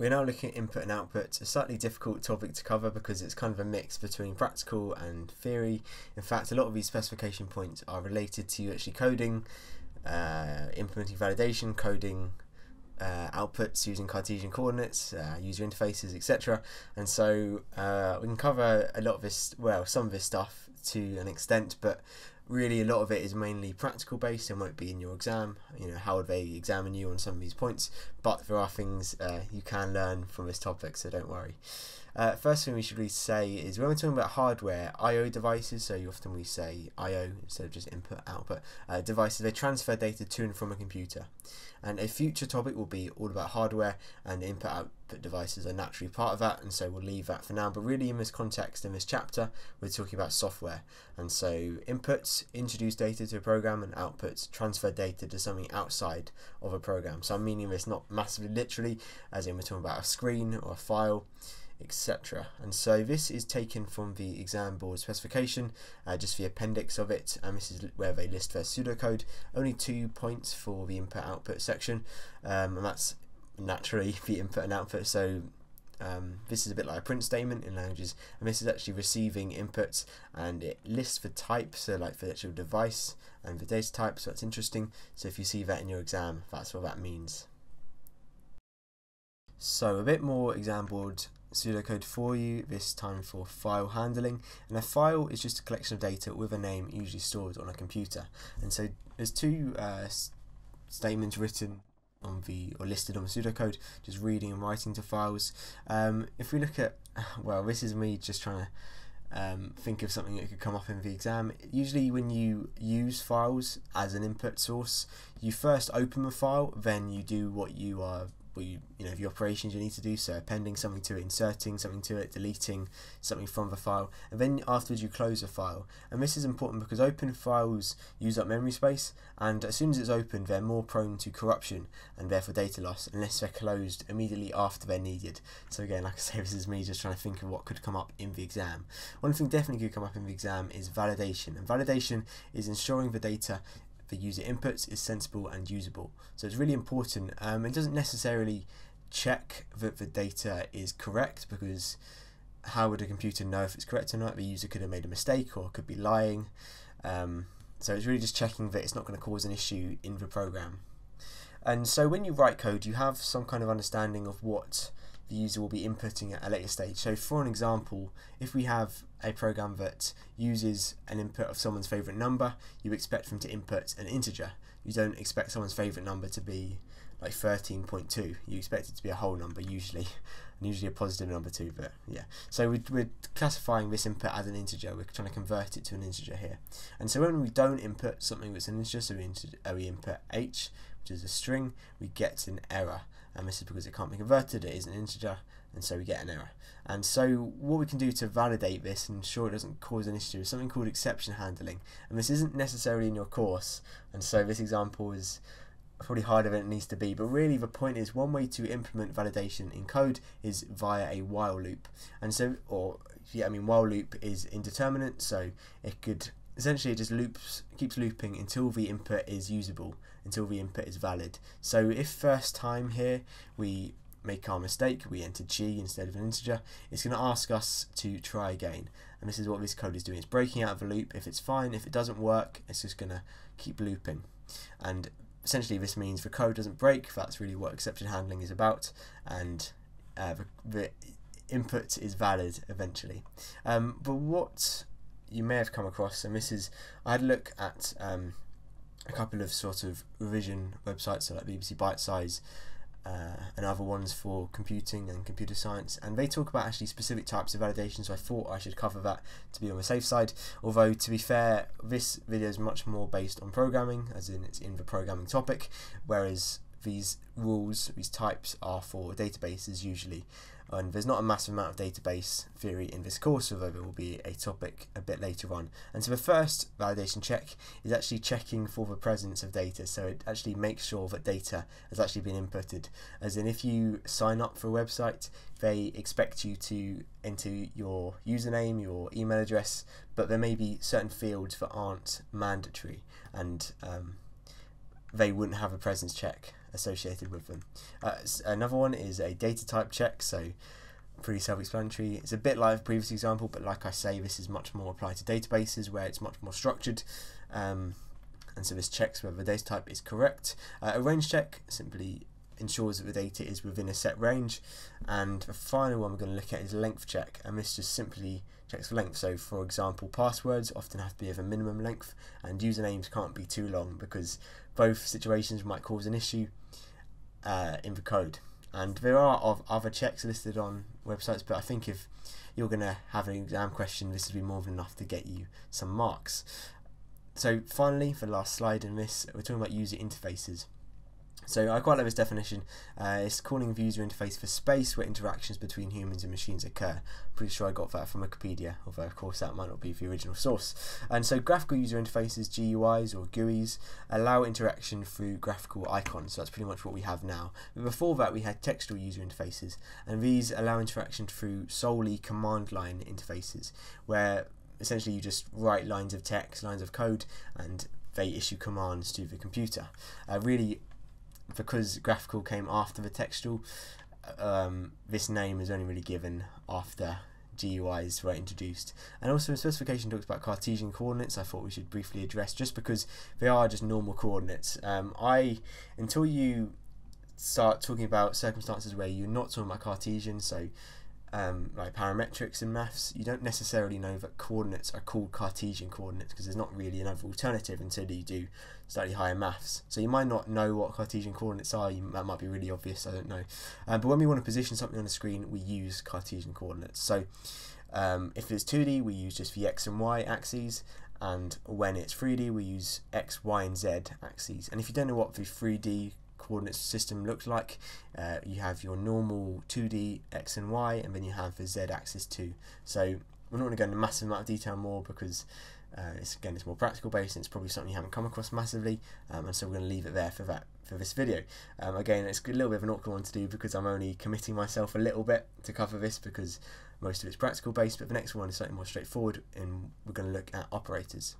We're now looking at input and output, a slightly difficult topic to cover because it's kind of a mix between practical and theory. In fact, a lot of these specification points are related to actually coding, uh, implementing validation, coding uh, outputs using Cartesian coordinates, uh, user interfaces, etc. And so uh, we can cover a lot of this, well, some of this stuff to an extent, but really a lot of it is mainly practical based and won't be in your exam. You know, how would they examine you on some of these points? But there are things uh, you can learn from this topic, so don't worry. Uh, first thing we should really say is when we're talking about hardware, I/O devices. So often we say I/O instead of just input output uh, devices. They transfer data to and from a computer. And a future topic will be all about hardware and input devices are naturally part of that. And so we'll leave that for now. But really, in this context, in this chapter, we're talking about software. And so inputs introduce data to a program, and outputs transfer data to something outside of a program. So I'm meaning this not massively literally, as in we're talking about a screen or a file etc. And so this is taken from the exam board specification, uh, just the appendix of it, and this is where they list their pseudocode. Only two points for the input output section, um, and that's naturally the input and output. So um, this is a bit like a print statement in languages, and this is actually receiving inputs, and it lists the type, so like for the actual device and the data type, so that's interesting. So if you see that in your exam, that's what that means. So a bit more exam board pseudocode for you, this time for file handling. And a file is just a collection of data with a name usually stored on a computer. And so there's two uh, statements written on the or listed on the pseudocode, just reading and writing to files. Um, if we look at, well, this is me just trying to um, think of something that could come up in the exam. Usually, when you use files as an input source, you first open the file, then you do what you are you, you know the operations you need to do so. Appending something to it inserting something to it deleting something from the file. And then afterwards you close the file. And this is important because open files use up memory space. And as soon as it's opened they're more prone to corruption and therefore data loss unless they're closed immediately after they're needed. So again like I say this is me just trying to think of what could come up in the exam. One thing definitely could come up in the exam is validation. And validation is ensuring the data the user inputs is sensible and usable. So it's really important. Um, it doesn't necessarily check that the data is correct because how would a computer know if it's correct or not? The user could have made a mistake or could be lying. Um, so it's really just checking that it's not going to cause an issue in the program. And so when you write code, you have some kind of understanding of what the user will be inputting at a later stage. So for an example, if we have a program that uses an input of someone's favorite number, you expect them to input an integer. You don't expect someone's favorite number to be like 13.2. You expect it to be a whole number usually, and usually a positive number too, but yeah. So we're, classifying this input as an integer. We're trying to convert it to an integer here. And so when we don't input something that's an integer, so we, uh, we input h, which is a string, we get an error and this is because it can't be converted, it is an integer, and so we get an error. And so what we can do to validate this and ensure it doesn't cause an issue is something called exception handling. And this isn't necessarily in your course, and so this example is probably harder than it needs to be, but really the point is one way to implement validation in code is via a while loop. And so, or yeah, I mean while loop is indeterminate, so it could essentially it just loops keeps looping until the input is usable until the input is valid. So if first time here we make our mistake we enter g instead of an integer it's going to ask us to try again. And this is what this code is doing. It's breaking out of the loop. If it's fine if it doesn't work it's just going to keep looping. And essentially this means the code doesn't break. That's really what exception handling is about. And uh, the, the input is valid eventually. Um, but what you may have come across, and this is I had a look at um, a couple of sort of revision websites, so like BBC Bitesize uh, and other ones for computing and computer science, and they talk about actually specific types of validation. So I thought I should cover that to be on the safe side. Although to be fair, this video is much more based on programming, as in it's in the programming topic, whereas these rules, these types are for databases usually and there's not a massive amount of database theory in this course, although there will be a topic a bit later on. And so the first validation check is actually checking for the presence of data, so it actually makes sure that data has actually been inputted. As in, if you sign up for a website, they expect you to enter your username, your email address, but there may be certain fields that aren't mandatory, and um, they wouldn't have a presence check associated with them. Uh, another one is a data type check, so pretty self-explanatory. It's a bit like the previous example, but like I say, this is much more applied to databases where it's much more structured. Um, and so this checks whether the data type is correct. Uh, a range check simply ensures that the data is within a set range. And the final one we're going to look at is length check, and this just simply checks for length. So, for example, passwords often have to be of a minimum length, and usernames can't be too long because both situations might cause an issue uh, in the code. And there are of other checks listed on websites, but I think if you're going to have an exam question, this will be more than enough to get you some marks. So finally, for the last slide in this, we're talking about user interfaces. So I quite like this definition. Uh, it's calling the user interface for space where interactions between humans and machines occur. Pretty sure I got that from Wikipedia, although of course that might not be the original source. And so graphical user interfaces, GUIs or GUIs, allow interaction through graphical icons. So that's pretty much what we have now. But before that we had textual user interfaces, and these allow interaction through solely command line interfaces, where essentially you just write lines of text, lines of code, and they issue commands to the computer. Uh, really because graphical came after the textual, um, this name is only really given after GUIs were introduced. And also, the specification talks about Cartesian coordinates. I thought we should briefly address just because they are just normal coordinates. Um, I until you start talking about circumstances where you're not talking about Cartesian, so um, like parametrics in maths, you don't necessarily know that coordinates are called Cartesian coordinates because there's not really another alternative until you do slightly higher maths. So you might not know what Cartesian coordinates are, you, that might be really obvious, I don't know. Um, but when we want to position something on the screen, we use Cartesian coordinates. So um, if it's 2D, we use just the x and y axes, and when it's 3D, we use x, y, and z axes. And if you don't know what the 3D coordinate system looks like. Uh, you have your normal 2D x and y, and then you have the z axis too. So we're not going to go into massive amount of detail more because uh, it's again it's more practical based and it's probably something you haven't come across massively, um, and so we're going to leave it there for that for this video. Um, again, it's a little bit of an awkward one to do because I'm only committing myself a little bit to cover this because most of it's practical based, but the next one is slightly more straightforward, and we're going to look at operators.